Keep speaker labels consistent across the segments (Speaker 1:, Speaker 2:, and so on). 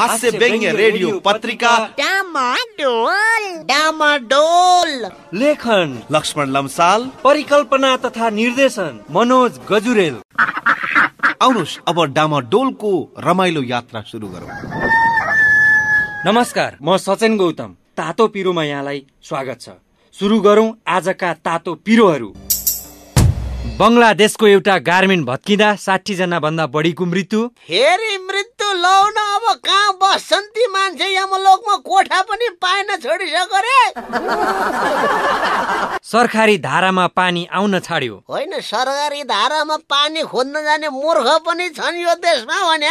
Speaker 1: हास्य व्यङ्ग्य रेडियो पत्रिका।
Speaker 2: डामाडोल। डामाडोल।
Speaker 1: लेखन। लक्ष्मण लम्साल।
Speaker 3: परिकल्पना तथा निर्देशन। मनोज गजुरेल।
Speaker 1: आउनुहोस् अब डामाडोलको रमाइलो यात्रा सुरु गरौँ।
Speaker 3: नमस्कार म सचेन गौतम। तातो पिरोमा यहाँलाई स्वागत छ। सुरु गरौँ आजका तातो पिरोहरू। बङ्गलादेशको एउटा गार्मेन्ट भत्किँदा साठी जना भन्दा बढीको मृत्यु।
Speaker 2: फेरि मृत्यु लौ न अब कहाँ बस्छन् ती मान्छे यमलोकमा कोठा पनि पाइन छोडिसक्यो रे
Speaker 3: सरकारी धारामा पानी आउन छाड्यो।
Speaker 2: होइन सरकारी धारामा पानी खोज्न जाने मूर्ख पनि छन् यो देशमा भने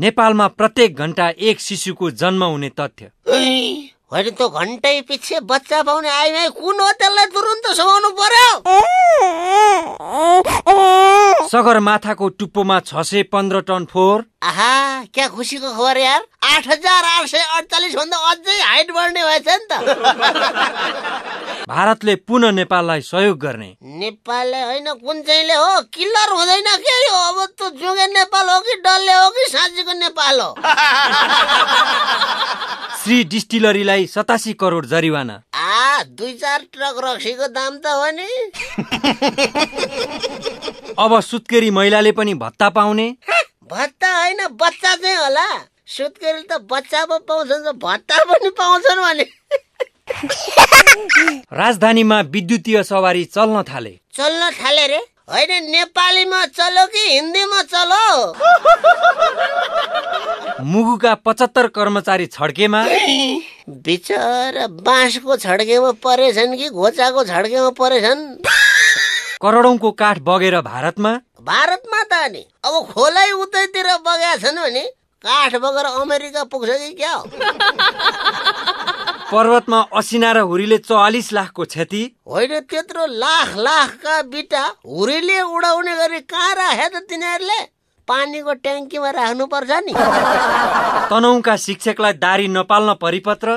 Speaker 3: नेपालमा प्रत्येक घण्टा एक शिशुको जन्म हुने तथ्य।
Speaker 2: होइन त्यो घन्टै पछि बच्चा पाउने आइमाई कुन हो त्यसलाई तुरुन्त सुहाउनु पर्यो?
Speaker 3: सगरमाथाको टुप्पोमा छ सय पन्ध्र टन फोहोर।
Speaker 2: आहा क्या खुसीको खबर यार? आठ हजार आठ सय अडचालिस भन्दा अझै हाइट बढ्ने भएछ नि त।
Speaker 3: भारतले पुनः नेपाललाई सहयोग गर्ने।
Speaker 2: नेपालले होइन कुन चाहिँले हो? किल्लर हुँदैन के यो? अब त जुगे नेपाल हो कि डल्ले हो कि साँच्चीको नेपाल हो?
Speaker 3: श्री डिस्टिलरीलाई सतासी करोड जरिवाना।
Speaker 2: आ दुई चार ट्रक रक्सीको दाम त हो नि।
Speaker 3: अब सुत्केरी महिलाले पनि भत्ता पाउने।
Speaker 2: भत्ता होइन बच्चा चाहिँ होला। सुत्केरी त बच्चा पो पाउँछन् भत्ता पनि पाउँछन् भने।
Speaker 3: राजधानीमा विद्युतीय सवारी चल्न थाले।
Speaker 2: चल्न थाले रे। होइन नेपालीमा चलो कि हिन्दीमा चलो?
Speaker 3: मुगुका पचहत्तर कर्मचारी छड्केमा?
Speaker 2: बिचरा बाँसको छड्केमा परेछन् कि घोचाको छड्केमा परेछन्?
Speaker 3: करोडौंको काठ बगेर भारतमा?
Speaker 2: भारतमा त नि अब खोलै उतैतिर बगेका छन् भने काठ बगेर अमेरिका पुग्छ कि क्या हो?
Speaker 3: पर्वतमा असिना र हुरीले चौवालिस लाखको क्षति।
Speaker 2: होइन त्यत्रो लाख लाखका बिटा हुरीले उडाउने गरी कहाँ राखे त तिनीहरूले? पानीको ट्याङ्कीमा राख्नुपर्छ नि।
Speaker 3: तनहुका शिक्षकलाई दारी नपाल्न परिपत्र।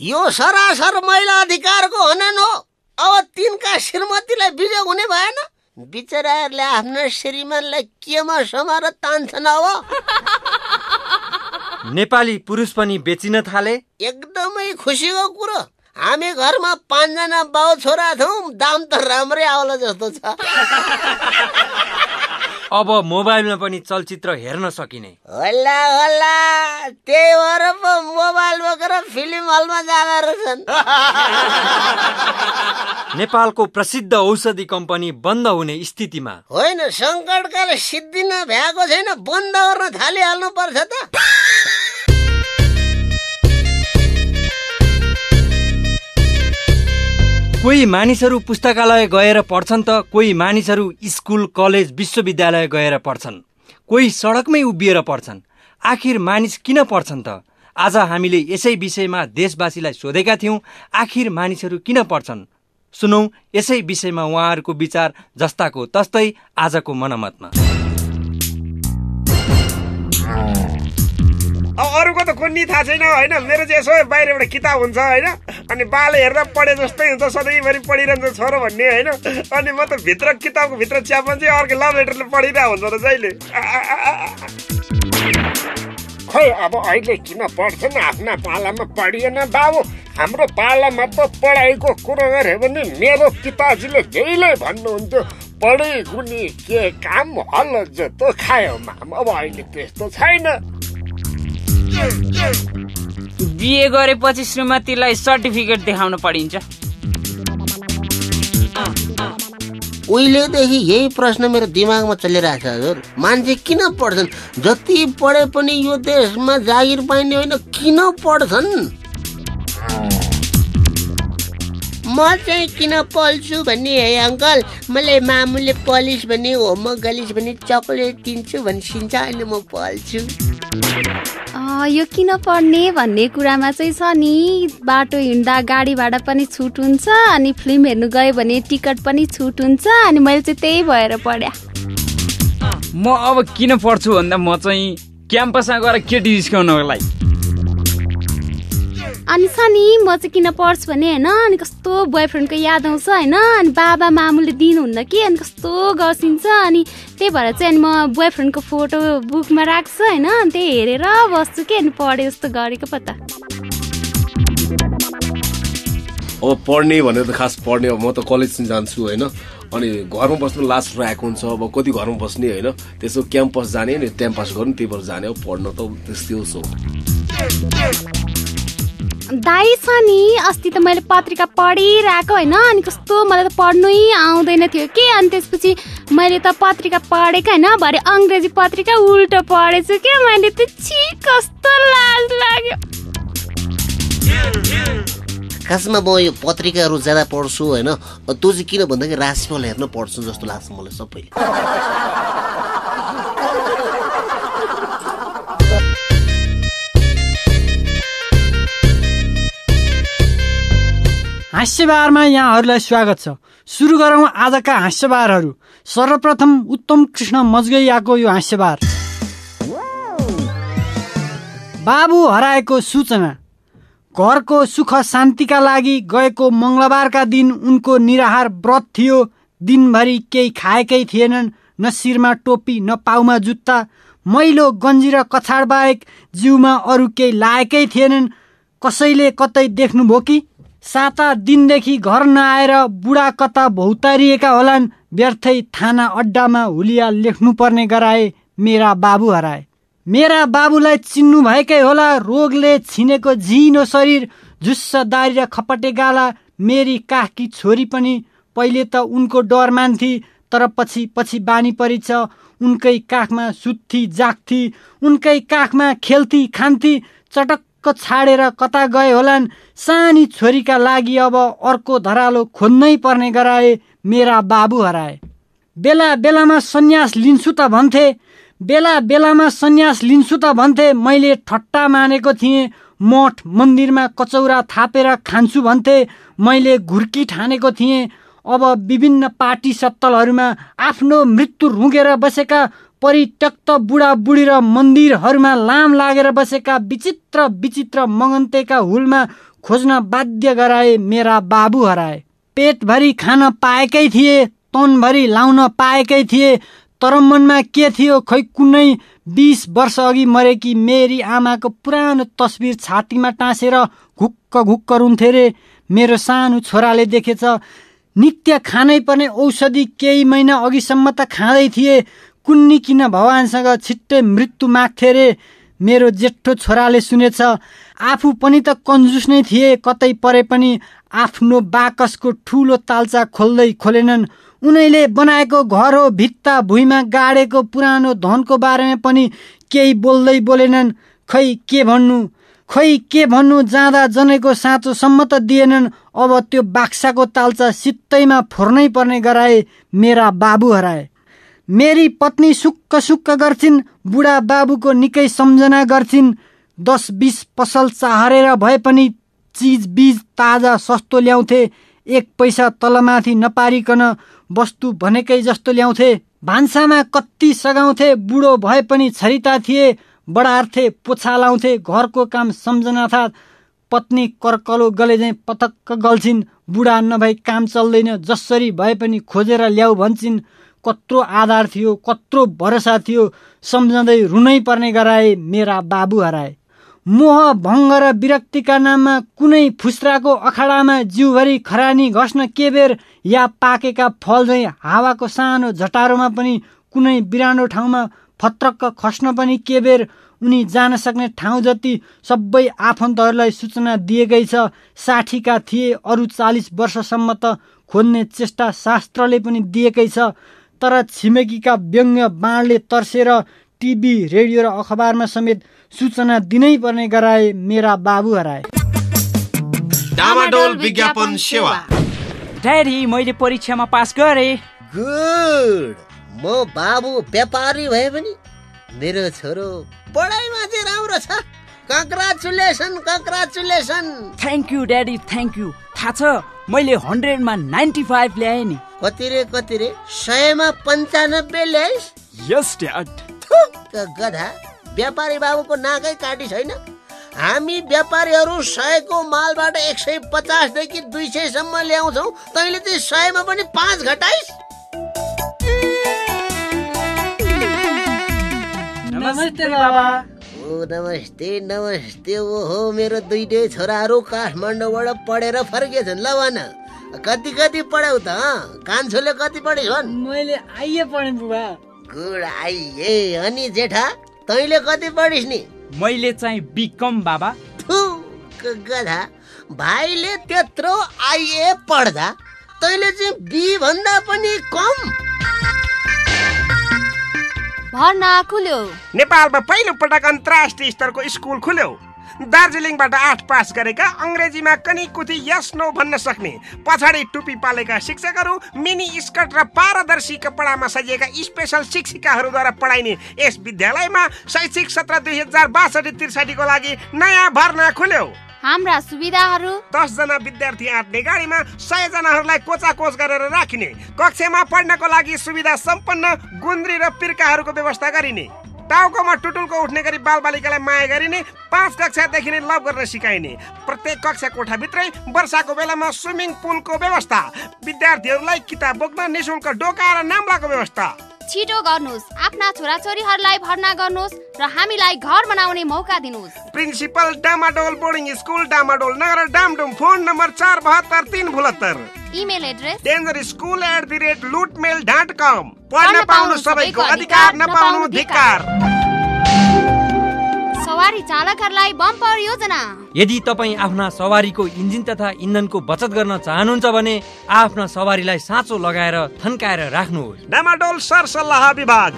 Speaker 2: यो सरासर महिला अधिकारको हनन हो। अब तिनका श्रीमतीलाई बिजोग हुने भएन। बिचराहरूले आफ्नो श्रीमानलाई केमा समाएर तान्छन् अब?
Speaker 3: नेपाली पुरुष पनि बेचिन थाले?
Speaker 2: एकदमै खुसीको कुरो। हामी घरमा पाँचजना बाउ छोरा छौँ दाम त राम्रै आउला जस्तो छ।
Speaker 3: अब मोबाइलमा पनि चलचित्र हेर्न सकिने।
Speaker 2: होला होला। त्यही भएर पो मोबाइल बोकेर फिल्म हलमा जाँदो रहेछन्।
Speaker 3: नेपालको प्रसिद्ध औषधि कम्पनी बन्द हुने स्थितिमा।
Speaker 2: होइन सङ्कटकाल सिद्धिन भ्याएको छैन बन्द गर्न थालिहाल्नु पर्छ त।
Speaker 3: कोही मानिसहरू पुस्तकालय गएर पढ्छन् त कोही मानिसहरू स्कुल कलेज विश्वविद्यालय गएर पढ्छन्। कोही सडकमै उभिएर पढ्छन्। आखिर मानिस किन पढ्छन् त? आज हामीले यसै विषयमा देशवासीलाई सोधेका थियौँ आखिर मानिसहरू किन पढ्छन्? सुनौ यसै विषयमा उहाँहरूको विचार जस्ताको तस्तै आजको मनमतमा।
Speaker 4: अब अरूको त कुन्नी थाहा छैन होइन? मेरो चाहिँ यसो बाहिरबाट किताब हुन्छ होइन? अनि बाले हेर्दा पढे जस्तै हुन्छ सधैँभरि पढिरहन्छ छोरो भन्ने होइन? अनि म त भित्र किताबको भित्र च्यापन चाहिँ अर्को लभ लेटरले पढिरहेको हुन्छ र जहिले। खै अब अहिले किन पढ्छन्? आफ्ना पालामा पढिएन बाबु। हाम्रो पालामा त पढाइको कुरो गऱ्यो भने मेरो पिताजीले जहिले भन्नुहुन्थ्यो पढे गुनी के काम हल जस्तो खायो माम। अब अहिले त्यस्तो छैन।
Speaker 5: बिए गरेपछि श्रीमतीलाई सर्टिफिकेट देखाउन पढिन्छ।
Speaker 2: उहिलेदेखि यही प्रश्न मेरो दिमागमा चलिरहेको छ हजुर। मान्छे किन पढ्छन्? जति पढे पनि यो देशमा जागिर पाइने होइन किन पढ्छन्? म चाहिँ किन पल्छु भन्ने है अङ्कल? मलाई मामुले पलिस भने होमवर्क गलिस भने चक्लेट दिन्छु भनिसिन्छ अनि म पल्छु।
Speaker 6: अँ, यो किन पढ्ने भन्ने कुरामा चाहिँ छ नि बाटो हिँड्दा गाडी भाडा पनि छुट हुन्छ अनि फिल्म हेर्नु गयो भने टिकट पनि छुट हुन्छ अनि मैले चाहिँ त्यही भएर पढ्या।
Speaker 5: म अब किन पढ्छु भन्दा म चाहिँ क्याम्पसमा गएर केटी जिस्काउनको लागि।
Speaker 6: अनि छ नि म चाहिँ किन पढ्छु भने होइन? अनि कस्तो बोयफ्रेन्डको याद आउँछ होइन? अनि बाबा मामुले दिनुहुन्न कि? अनि कस्तो गर्छिन्छ अनि त्यही भएर चाहिँ अनि म बोयफ्रेन्डको फोटो बुकमा राख्छु होइन? अनि त्यही हेरेर बस्छु कि? अनि पढे जस्तो गरेको पो त।
Speaker 7: अब पढ्ने भनेर त खास पढ्ने अब म त कलेज जान्छु होइन? अनि घरमा बस्नु लास्ट रहेको हुन्छ। अब कति घरमा बस्ने होइन? त्यसो क्याम्पस जाने नि टाइम पास गर्नु त्यही भएर जाने अब पढ्न त त्यस्तै हो
Speaker 6: दाई छ नि अस्ति त मैले पत्रिका पढिरहेको होइन अनि कस्तो मलाई त पढ्नै आउँदैन थियो कि? अनि त्यसपछि मैले त पत्रिका पढेको होइन भरे अङ्ग्रेजी पत्रिका उल्टो पढेछु कि? मैले त छि कस्तो लाज लाग्यो।
Speaker 2: खासमा म यो पत्रिकाहरू ज्यादा पढ्छु होइन तँ चाहिँ किन भन्दाखेरि राशिफल हेर्न पढ्छु जस्तो लाग्छ मलाई सबैले।
Speaker 8: हास्यबारमा यहाँहरूलाई स्वागत छ। सुरु गरौँ आजका हास्यबारहरू। सर्वप्रथम उत्तम कृष्ण मजगैयाको यो हास्यबार। बाबु हराएको सूचना। घरको सुख शान्तिका लागि गएको मङ्गलबारका दिन उनको निराहार व्रत थियो। दिनभरि केही खाएकै थिएनन् न शिरमा टोपी न पाउमा जुत्ता। मैलो गन्जी र कछाड बाहेक जिउमा अरू केही लाएकै थिएनन्। कसैले कतै देख्नुभयो कि? साता दिनदेखि घर नआएर बुढा कता भौतारिएका होलान् व्यर्थै थाना अड्डामा हुलिया लेख्नुपर्ने गराए मेरा बाबु हराए। मेरा बाबुलाई चिन्नु भएकै होला रोगले छिनेको झिनो शरीर झुस्स दारी र खपटे गाला मेरी काखकी छोरी पनि। पहिले त उनको डर मान्थी तर पछि पछि बानी परिछ। उनकै काखमा सुत्थी जाग्थी उनकै काखमा खेल्थी खान्थी चटक्क छाडेर कता गए होलान् सानी छोरीका लागि अब अर्को धरालो खोज्नै पर्ने गराए मेरा बाबु हराए। बेला बेलामा सन्यास लिन्छु त भन्थे बेला बेलामा सन्यास लिन्छु त भन्थे मैले ठट्टा मानेको थिएँ मठ मन्दिरमा कचौरा थापेर खान्छु भन्थे मैले घुर्की ठानेको थिएँ। अब विभिन्न पार्टी सत्तलहरूमा आफ्नो मृत्यु रुँगेर बसेका परित्यक्त बुढाबुढी र मन्दिरहरूमा लाम लागेर बसेका विचित्र विचित्र मगन्तेका हुलमा खोज्न बाध्य गराए मेरा बाबु हराए। पेटभरि खान पाएकै थिए तनभरि लाउन पाएकै थिए तर मनमा के थियो खै कुनै बिस वर्ष अघि मरेकी मेरी आमाको पुरानो तस्बिर छातीमा टाँसेर घुक्क घुक्क रुन्थे रे। मेरो सानो छोराले देखेछ नित्य खानै पर्ने औषधि केही महिना अघिसम्म त खाँदै थिए कुन्नी किन भगवान्सँग छिट्टै मृत्यु माग्थे रे? मेरो जेठो छोराले सुनेछ आफू पनि त कन्जुस नै थिए कतै परे पनि आफ्नो बाकसको ठुलो तालचा खोल्दै खोलेनन्। उनैले बनाएको घर हो भित्ता भुइँमा गाडेको पुरानो धनको बारेमा पनि केही बोल्दै बोलेनन्। खै के भन्नु? खै के भन्नु जाँदा जनेको साँचोसम्म त दिएनन्। अब त्यो बाक्साको तालचा सित्तैमा फोर्नै पर्ने गराए मेरा बाबु हराए मेरी पत्नी सुक्क सुक्क गर्छिन् बुढा बाबुको निकै सम्झना गर्छिन्। दस बिस पसल चाहरेर भए पनि चिज बिज ताजा सस्तो ल्याउँथे एक पैसा तलमाथि नपारिकन वस्तु भनेकै जस्तो ल्याउँथे। भान्सामा कति सघाउँथे बुढो भए पनि छरिता थिए बढार्थे पोछा लाउँथे घरको काम सम्झना था। पत्नी कर्कलो गले झैँ पतक्क गल्छिन् बुढा नभई काम चल्दैन जसरी भए पनि खोजेर ल्याऊ भन्छन्। कत्रो आधार थियो कत्रो भरोसा थियो सम्झँदै रुनै पर्ने गराए मेरा बाबु हराए। मोह भङ्ग र विरक्तिका नाममा कुनै फुस्राको अखाडामा जिउभरि खरानी घस्न के बेर या पाकेका फल झैँ हावाको सानो झटारोमा पनि कुनै बिरानो ठाउँमा फत्रक्क खस्न पनि के बेर उनी जान सक्ने ठाउँ जति सबै आफन्तहरूलाई सूचना दिएकै छ साठीका थिए अरू चालिस वर्षसम्म त खोज्ने चेष्टा शास्त्रले पनि दिएकै छ। तर छिमेकीका व्यङ्ग्य बाणले तर्सेर टिभी रेडियो र अखबारमा समेत सूचना दिनै पर्ने गराए मेरा बाबु हराए।
Speaker 1: डामाडोल विज्ञापन सेवा।
Speaker 5: ड्याडी मैले परीक्षामा पास गरेँ।
Speaker 2: गुड। म बाबु व्यापारी भए पनि मेरो छोरो पढाइमा चाहिँ राम्रो छ। Congratulation congratulation
Speaker 5: thank you daddy thank you थाहा छ मैले हन्ड्रेडमा नाइन्टी फाइभ ल्याएँ नि।
Speaker 2: कति रे कति रे? सयमा पन्चानब्बे ल्याइस्?
Speaker 5: यस ड्याड
Speaker 2: गधा व्यापारी बाबुको नाकै काटी छैन हामी व्यापारीहरू सयको मालबाट एक सय पचासदेखि दुई सयसम्म ल्याउँछौ। तैँले चाहिँ सयमा पनि पाँच घटाइस्?
Speaker 5: नमस्ते बाबा।
Speaker 2: ओ नमस्ते नमस्ते ओहो मेरो दुइटै छोराहरू काठमाडौँबाट पढेर फर्किएछन् ल भन। कति कति पढ्यौ त हँ? कान्छोले कति पढिस् भन्
Speaker 8: मैले आइए पढेँ बुबा।
Speaker 2: गुड आइए अनि जेठा तैँले कति पढिस् नि?
Speaker 5: मैले चाहिँ बिकम बाबा।
Speaker 2: थु, गधा। भाइले त्यत्रो आइए पढ्दा तैँले चाहिँ बी भन्दा पनि कम।
Speaker 6: भर्ना खुल्यो।
Speaker 4: नेपालमा पहिलो पटक अन्तर्राष्ट्रिय स्तरको स्कुल खुल्यो। दार्जिलिङबाट आठ पास गरेका अङ्ग्रेजीमा कनी कुथी यस नो भन्न सक्ने पछाडि टुपी पालेका शिक्षकहरू मिनी स्कर्ट र पारदर्शी कपडामा सजिएका स्पेसल शिक्षिकाहरूद्वारा पढाइने यस विद्यालयमा शैक्षिक सत्र दुई हजार बासठी त्रिसठीको लागि नयाँ भर्ना खुल्यो।
Speaker 6: हाम्रा सुविधाहरू?
Speaker 4: दसजना विद्यार्थी आँट्ने गाडीमा सय जनाहरूलाई कोचाकोच गरेर राखिने कक्षामा पढ्नको लागि सुविधा सम्पन्न गुन्द्री र पिर्काहरूको व्यवस्था गरिने टाउकोमा टुटुलको उठ्ने गरी बालबालिकालाई माया गरिने पाँच कक्षादेखि नै लभ गर्न सिकाइने प्रत्येक कक्षा कोठाभित्रै वर्षाको बेलामा स्विमिङ पुलको व्यवस्था विद्यार्थीहरूलाई किताब बोक्न निशुल्क डोका र नाम्लाको व्यवस्था।
Speaker 6: छिटो गर्नुहोस्। आफ्ना छोराछोरीहरूलाई भर्ना गर्नुहोस् र हामीलाई घर बनाउने मौका दिनुहोस्।
Speaker 4: Principal Damadol boarding school Damadol नगर डामडुम फोन नम्बर चार बहत्तर तिन भुलत्तर।
Speaker 6: Email address
Speaker 4: danger school at the rate लुटमेल dot com पढ्न पाउनु सबैको अधिकार नपाउनु धिक्कार
Speaker 6: सवारी चालकहरूलाई बम्पर योजना।
Speaker 3: यदि तपाईँ आफ्ना सवारीको इन्जिन तथा इन्धनको बचत गर्न चाहनुहुन्छ भने आफ्ना सवारीलाई साँचो लगाएर थन्काएर राख्नुहोस्।
Speaker 4: डामाडोल सर सल्लाह विभाग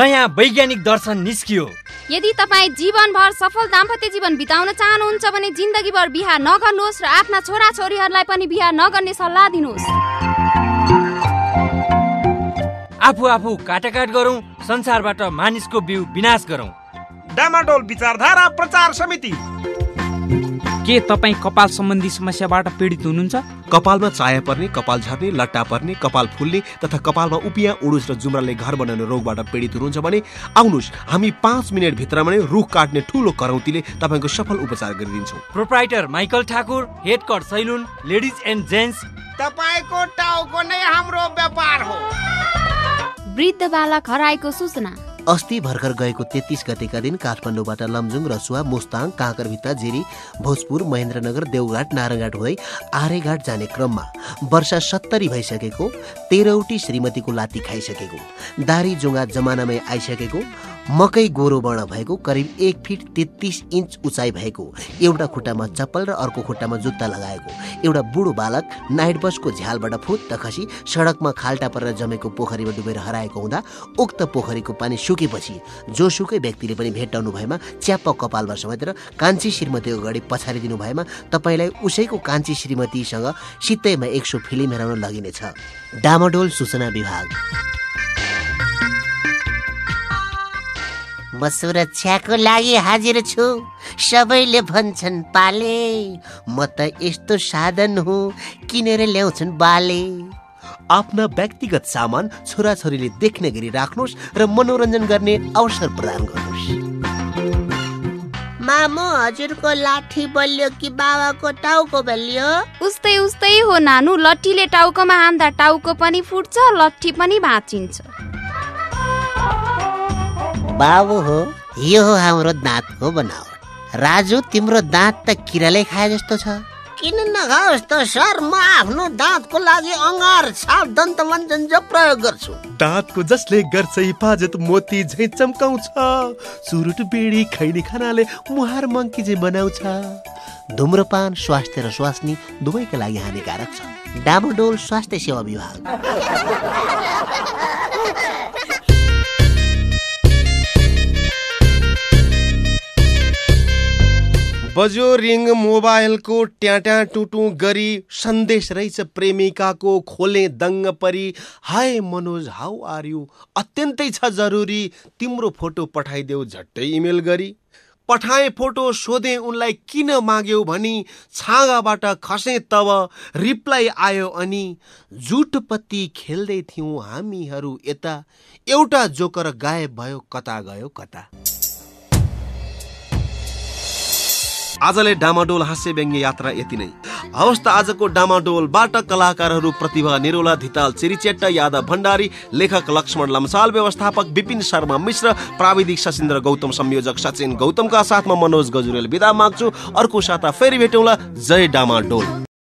Speaker 3: नयाँ वैज्ञानिक दर्शन निस्कियो।
Speaker 6: यदि तपाईँ जीवनभर सफल दाम्पत्य जीवन बिताउन चाहनुहुन्छ भने जिन्दगीभर बिहा नगर्नुहोस् र आफ्ना छोरा छोरीहरूलाई पनि बिहा नगर्ने सल्लाह दिनुहोस्।
Speaker 3: आफू आफू काटाकाट गरौँ संसारबाट मानिसको बिउ विनाश गरौँ।
Speaker 4: डामाडोल विचारधारा प्रचार समिति।
Speaker 5: के तपाईँ कपाल सम्बन्धी समस्याबाट पीडित हुनुहुन्छ?
Speaker 1: कपालमा चाया पर्ने कपाल झर्ने लट्टा पर्ने कपाल फुल्ने तथा कपालमा उपियाँ उडुस र जुम्राले घर बनाउने रोगबाट पीडित हुनुहुन्छ भने आउनुहोस् हामी पाँच मिनट भित्रमा नै रुख काट्ने ठुलो करौतीले तपाईँको सफल उपचार गरिदिन्छौँ।
Speaker 3: Proprietor Michael Thakur head cut salon ladies and gents.
Speaker 4: तपाईँको टाउको नै हाम्रो व्यापार हो।
Speaker 6: वृद्ध बालक हराएको सूचना।
Speaker 2: अस्ति भर्खर गएको तेत्तिस गतेका दिन काठमाडौँबाट लमजुङ रसुवा मुस्ताङ काँकरभित्ता जिरी भोजपुर महेन्द्रनगर देवघाट नारायणघाट हुँदै आर्यघाट जाने क्रममा वर्षा सत्तरी भइसकेको तेह्रवटी श्रीमतीको लाती खाइसकेको दारी जुङ्गा जमानामै आइसकेको मकै गोरो भएको करिब एक फिट तेत्तिस इन्च उचाइ भएको एउटा खुट्टामा चप्पल र अर्को खुट्टामा जुत्ता लगाएको एउटा बुढो बालक नाइट बसको झ्यालबाट फुत्त खसी सडकमा खाल्टा परेर जमेको पोखरीमा डुबेर हराएको हुँदा उक्त पोखरीको पानी सुकेपछि जोसुकै व्यक्तिले पनि भेट्टाउनु भएमा च्याप्प कपालमा समातेर कान्छी श्रीमतीको गाडी पछाडिदिनु भएमा तपाईँलाई उसैको कान्छी श्रीमतीसँग सित्तैमा एक सौ फिल्म हेराउन लगिनेछ। डामाडोल सूचना विभाग। म सुरक्षाको लागि हाजिर छु। सबैले भन्छन् पाले म त यस्तो साधन हो किनेर ल्याउँछन् बाले।
Speaker 1: आफ्ना व्यक्तिगत सामान छोराछोरीले देख्ने गरी राख्नुहोस् र मनोरञ्जन गर्ने अवसर प्रदान गर्नुहोस्।
Speaker 2: मामु हजुरको लाठी बलियो कि बाबाको टाउको बलियो?
Speaker 6: उस्तै उस्तै हो नानु लट्ठीले टाउकोमा हान्दा टाउको पनि फुट्छ लट्ठी पनि भाँचिन्छ।
Speaker 2: बाबु हो यो हो हाम्रो दाँतको बनावट। राजु तिम्रो दाँत त किराले खाए जस्तो छ। किन नखाओस् त सर म आफ्नो दाँतको लागि अङ्गार छाप दन्त मञ्जन प्रयोग गर्छु।
Speaker 1: दाँतको जसले गर्छ हिफाजत मोती झै चम्काउँछ। चुरुट बिडी खैनी खानाले मुहार मङ्की झै बनाउँछ।
Speaker 2: धुम्रपान स्वास्थ्य र स्वास्नी दुवैका लागि हानिकारक छ। डामोडोल स्वास्थ्य सेवा विभाग।
Speaker 1: बज्यो रिङ मोबाइलको ट्याट्या टुटु गरी सन्देश रहेछ प्रेमिकाको खोले दङ्ग परी। Hi Manoj how are you? अत्यन्तै छ जरुरी तिम्रो फोटो पठाइदेऊ झट्टै इमेल गरी। पठाए फोटो सोधे उनलाई किन माग्यौ भनी छाँगाबाट खसे तब रिप्लाई आयो अनि जुटपत्ती खेल्दै थियौँ हामीहरू यता। एउटा जोकर गायब भयो कता गयो कता? आजले डामाडोल हास्य व्यङ्ग्य यात्रा यति नै। हवस् त आजको डामाडोलबाट कलाकारहरू प्रतिभा निरोला धिताल चिरिचेट्ट यादव भण्डारी लेखक लक्ष्मण लम्साल व्यवस्थापक विपिन शर्मा मिश्र प्राविधिक सशिन्द्र गौतम संयोजक सचिन गौतमका साथमा मनोज गजुरेल विदा माग्छु। अर्को साता फेरि भेटौँला। जय डामाडोल।